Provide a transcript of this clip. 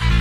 We'll